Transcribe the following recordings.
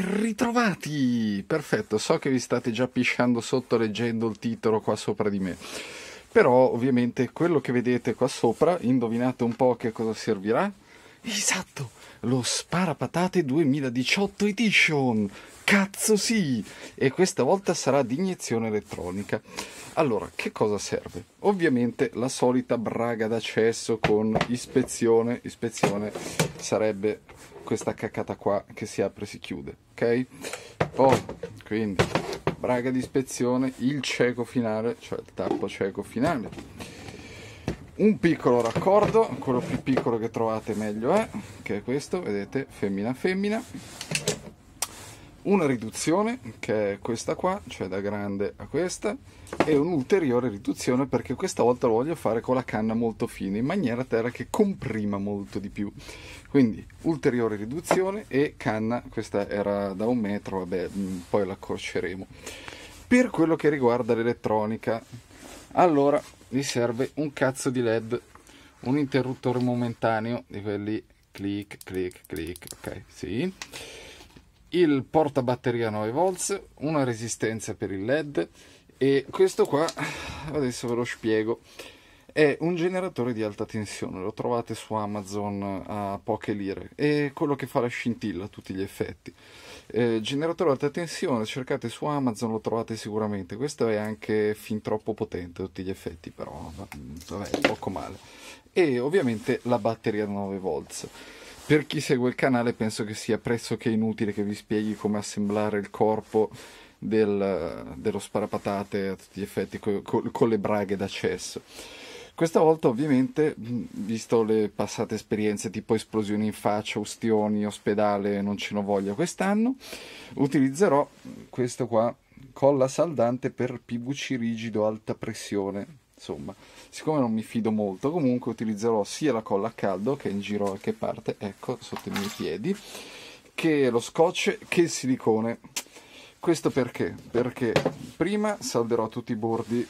ritrovati! Perfetto, so che vi state già pisciando sotto leggendo il titolo qua sopra di me. Però ovviamente quello che vedete qua sopra, indovinate un po' che cosa servirà? Esatto, lo Sparapatate 2018 Edition! Cazzo sì! E questa volta sarà di iniezione elettronica. Allora, che cosa serve? Ovviamente la solita braga d'accesso con ispezione. Ispezione sarebbe questa caccata qua che si apre e si chiude, ok? Poi, quindi, braga di ispezione, il cieco finale, cioè il tappo cieco finale. Un piccolo raccordo, quello più piccolo che trovate meglio è, che è questo, vedete, femmina femmina una riduzione che è questa qua, cioè da grande a questa, e un'ulteriore riduzione perché questa volta lo voglio fare con la canna molto fine, in maniera tale che comprima molto di più. Quindi ulteriore riduzione e canna, questa era da un metro, vabbè, mm, poi la accorceremo. Per quello che riguarda l'elettronica, allora vi serve un cazzo di LED, un interruttore momentaneo di quelli clic, clic, clic, ok, sì il portabatteria 9 volts, una resistenza per il LED e questo qua, adesso ve lo spiego, è un generatore di alta tensione, lo trovate su Amazon a poche lire, è quello che fa la scintilla a tutti gli effetti. Eh, generatore alta tensione, cercate su Amazon, lo trovate sicuramente, questo è anche fin troppo potente a tutti gli effetti, però vabbè, poco male. E ovviamente la batteria 9 volts. Per chi segue il canale penso che sia pressoché inutile che vi spieghi come assemblare il corpo del, dello sparapatate a tutti gli effetti co, co, con le braghe d'accesso. Questa volta ovviamente, visto le passate esperienze tipo esplosioni in faccia, ustioni, ospedale, non ce ne voglia quest'anno, utilizzerò questo qua, colla saldante per PVC rigido alta pressione. Insomma, siccome non mi fido molto comunque utilizzerò sia la colla a caldo che in giro qualche parte ecco sotto i miei piedi che lo scotch che il silicone. Questo perché? perché prima salderò tutti i bordi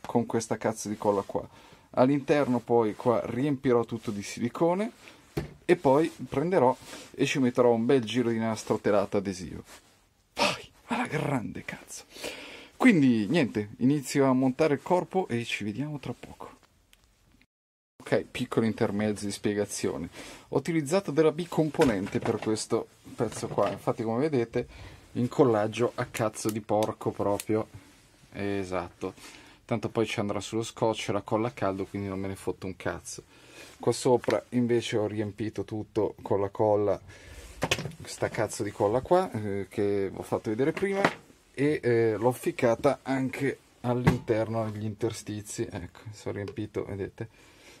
con questa cazzo di colla qua. All'interno poi qua riempirò tutto di silicone e poi prenderò e ci metterò un bel giro di nastro telato adesivo. Poi alla grande cazzo quindi niente, inizio a montare il corpo e ci vediamo tra poco. Ok, piccolo intermezzo di spiegazione. Ho utilizzato della bicomponente per questo pezzo qua, infatti come vedete incollaggio a cazzo di porco proprio. Esatto. Tanto poi ci andrà sullo scotch la colla a caldo, quindi non me ne fotto un cazzo. Qua sopra invece ho riempito tutto con la colla, questa cazzo di colla qua, eh, che ho fatto vedere prima e eh, l'ho ficcata anche all'interno degli interstizi. Ecco sono riempito vedete?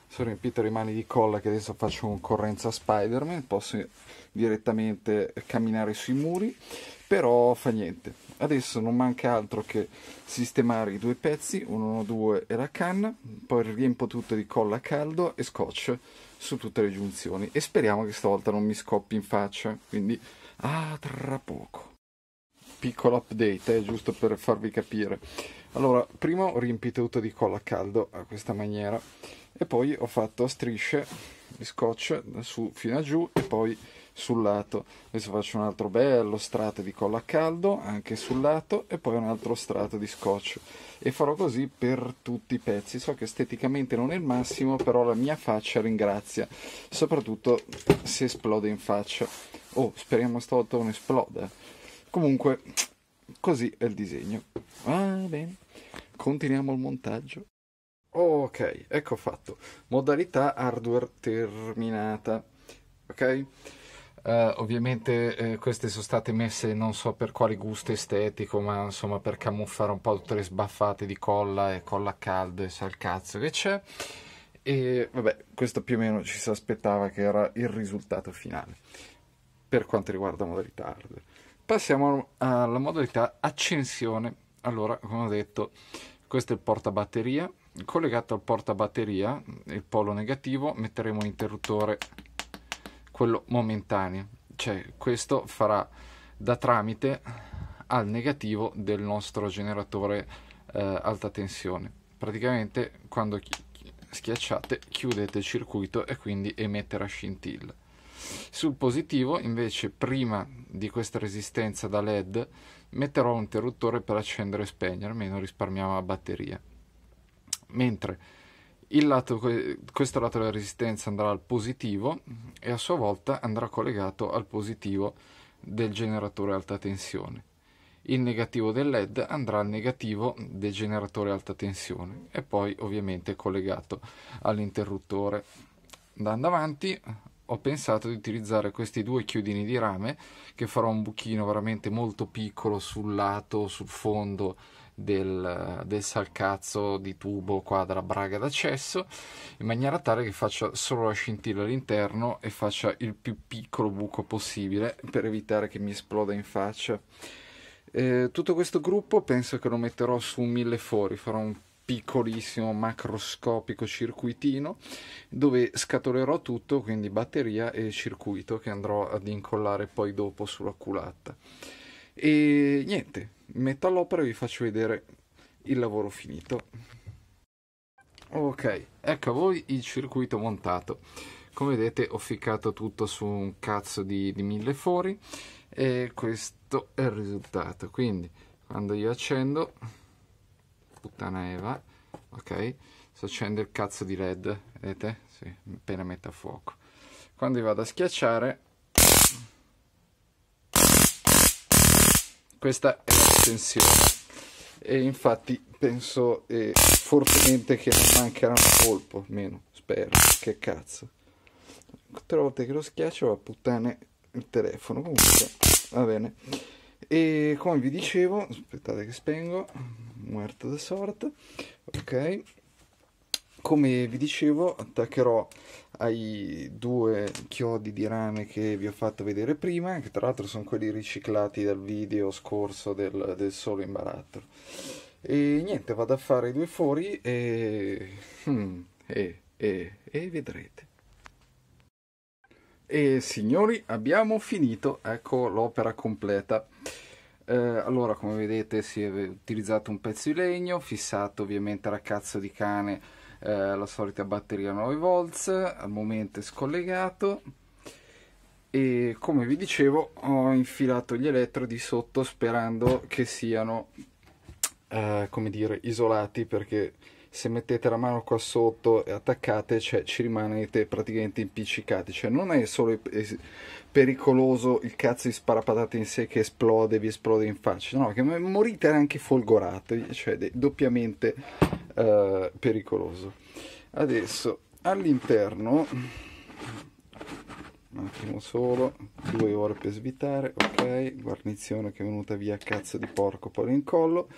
Sono riempito le mani di colla che adesso faccio concorrenza Spider-Man. Posso direttamente camminare sui muri però fa niente. Adesso non manca altro che sistemare i due pezzi 1 2 e la canna. Poi riempo tutto di colla caldo e scotch su tutte le giunzioni. E speriamo che stavolta non mi scoppi in faccia. Quindi a tra poco piccolo update, eh, giusto per farvi capire. Allora, prima ho riempito tutto di colla a caldo a questa maniera e poi ho fatto strisce di scotch su fino a giù e poi sul lato. Adesso faccio un altro bello strato di colla a caldo anche sul lato e poi un altro strato di scotch e farò così per tutti i pezzi. So che esteticamente non è il massimo, però la mia faccia ringrazia, soprattutto se esplode in faccia. Oh, speriamo stavolta non esploda. Comunque, così è il disegno. Va bene, continuiamo il montaggio. Ok, ecco fatto. Modalità hardware terminata. Ok? Uh, ovviamente eh, queste sono state messe non so per quale gusto estetico, ma insomma per camuffare un po' tutte le sbaffate di colla e colla a caldo e sa il cazzo che c'è. E vabbè, questo più o meno ci si aspettava che era il risultato finale per quanto riguarda modalità hardware. Passiamo alla modalità accensione. Allora, come ho detto, questo è il portabatteria. Collegato al portabatteria, il polo negativo, metteremo l'interruttore, quello momentaneo. Cioè, questo farà da tramite al negativo del nostro generatore eh, alta tensione. Praticamente, quando chi- schiacciate, chiudete il circuito e quindi emetterà scintilla. Sul positivo, invece, prima di questa resistenza da LED, metterò un interruttore per accendere e spegnere, almeno risparmiamo la batteria. Mentre lato, questo lato della resistenza andrà al positivo e a sua volta andrà collegato al positivo del generatore alta tensione. Il negativo del LED andrà al negativo del generatore alta tensione e poi ovviamente collegato all'interruttore. Andando avanti ho pensato di utilizzare questi due chiudini di rame che farò un buchino veramente molto piccolo sul lato, sul fondo del, del salcazzo di tubo qua della braga d'accesso in maniera tale che faccia solo la scintilla all'interno e faccia il più piccolo buco possibile per evitare che mi esploda in faccia. Eh, tutto questo gruppo penso che lo metterò su mille fori farò un piccolissimo macroscopico circuitino dove scatolerò tutto quindi batteria e circuito che andrò ad incollare poi dopo sulla culatta e niente metto all'opera e vi faccio vedere il lavoro finito. Ok, ecco a voi il circuito montato. Come vedete ho ficcato tutto su un cazzo di, di mille fori e questo è il risultato. Quindi quando io accendo, puttana Eva, ok, sto accendendo il cazzo di led, vedete? Sì, appena metto a fuoco. Quando io vado a schiacciare, questa è la tensione. E infatti penso eh, fortemente che mancherà un colpo almeno spero. Che cazzo. Tutte le volte che lo schiaccio va a puttane il telefono. Comunque va bene. E come vi dicevo aspettate che spengo muerto da sorte ok? Come vi dicevo attaccherò ai due chiodi di rame che vi ho fatto vedere prima che tra l'altro sono quelli riciclati dal video scorso del, del solo imbarattolo e niente vado a fare i due fori e, hmm, e, e, e vedrete. E signori abbiamo finito ecco l'opera completa eh, allora come vedete si è utilizzato un pezzo di legno fissato ovviamente la cazzo di cane eh, la solita batteria 9 volts al momento è scollegato. E come vi dicevo ho infilato gli elettrodi sotto sperando che siano eh, come dire isolati perché se mettete la mano qua sotto e attaccate cioè, ci rimanete praticamente impiccicati. Cioè non è solo pericoloso il cazzo di sparapatate in sé che esplode vi esplode in faccia. No che morite anche folgorati cioè doppiamente eh, pericoloso. Adesso all'interno un attimo solo due ore per svitare ok guarnizione che è venuta via cazzo di porco poi l'incollo.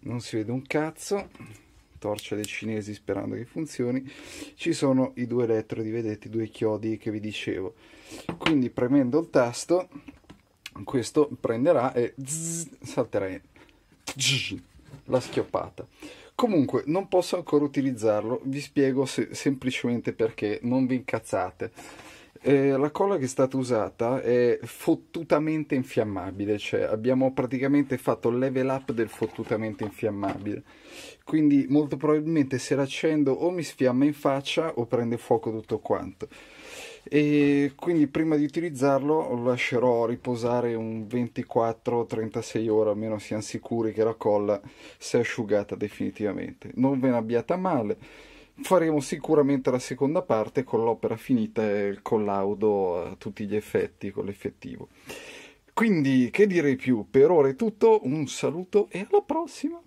Non si vede un cazzo torcia dei cinesi sperando che funzioni. Ci sono i due elettrodi vedete i due chiodi che vi dicevo. Quindi premendo il tasto questo prenderà e zzz, salterà in zzz, la schioppata. Comunque non posso ancora utilizzarlo. Vi spiego se, semplicemente perché. Non vi incazzate eh, la colla che è stata usata è fottutamente infiammabile, cioè abbiamo praticamente fatto il level up del fottutamente infiammabile. Quindi molto probabilmente se l'accendo o mi sfiamma in faccia o prende fuoco tutto quanto. E quindi prima di utilizzarlo lo lascerò riposare un 24-36 ore, almeno siamo sicuri che la colla si è asciugata definitivamente. Non ve ne abbiate male faremo sicuramente la seconda parte con l'opera finita e il collaudo a tutti gli effetti con l'effettivo. Quindi, che direi più? Per ora è tutto, un saluto e alla prossima!